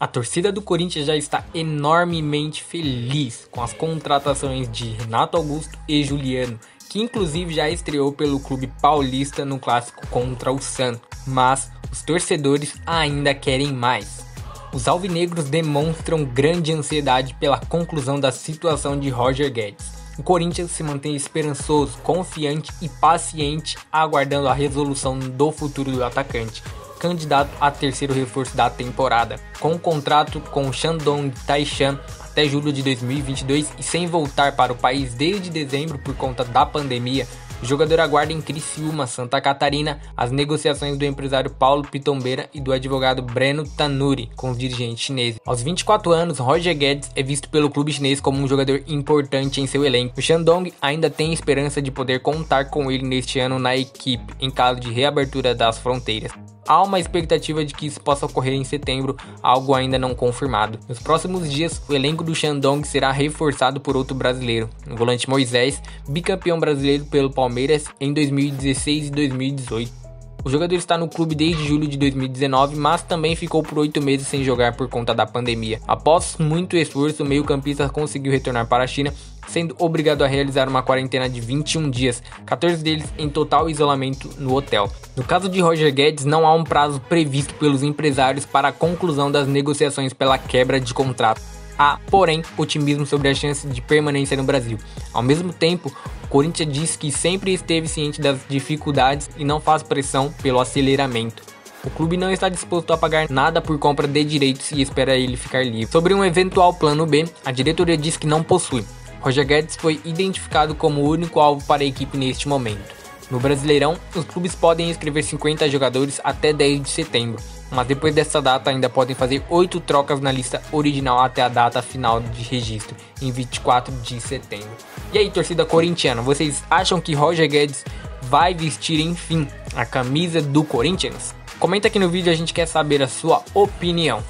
A torcida do Corinthians já está enormemente feliz com as contratações de Renato Augusto e Juliano, que inclusive já estreou pelo clube paulista no clássico contra o Santos. Mas os torcedores ainda querem mais. Os alvinegros demonstram grande ansiedade pela conclusão da situação de Roger Guedes. O Corinthians se mantém esperançoso, confiante e paciente, aguardando a resolução do futuro do atacante, candidato a terceiro reforço da temporada, com um contrato com Shandong Taishan até julho de 2022 e sem voltar para o país desde dezembro por conta da pandemia. O jogador aguarda em Criciúma, Santa Catarina, as negociações do empresário Paulo Pitombeira e do advogado Breno Tanuri com os dirigentes chineses. Aos 24 anos, Roger Guedes é visto pelo clube chinês como um jogador importante em seu elenco. O Shandong ainda tem esperança de poder contar com ele neste ano na equipe, em caso de reabertura das fronteiras. Há uma expectativa de que isso possa ocorrer em setembro, algo ainda não confirmado. Nos próximos dias, o elenco do Shandong será reforçado por outro brasileiro, o volante Moisés, bicampeão brasileiro pelo Palmeiras em 2016 e 2018. O jogador está no clube desde julho de 2019, mas também ficou por oito meses sem jogar por conta da pandemia. Após muito esforço, o meio-campista conseguiu retornar para a China, sendo obrigado a realizar uma quarentena de 21 dias, 14 deles em total isolamento no hotel. No caso de Roger Guedes, não há um prazo previsto pelos empresários para a conclusão das negociações pela quebra de contrato. Há, porém, otimismo sobre a chance de permanência no Brasil. Ao mesmo tempo, Corinthians diz que sempre esteve ciente das dificuldades e não faz pressão pelo aceleramento. O clube não está disposto a pagar nada por compra de direitos e espera ele ficar livre. Sobre um eventual plano B, a diretoria diz que não possui. Roger Guedes foi identificado como o único alvo para a equipe neste momento. No Brasileirão, os clubes podem inscrever 50 jogadores até 10 de setembro, mas depois dessa data ainda podem fazer 8 trocas na lista original até a data final de registro, em 24 de setembro. E aí, torcida corintiana, vocês acham que Roger Guedes vai vestir enfim a camisa do Corinthians? Comenta aqui no vídeo, a gente quer saber a sua opinião.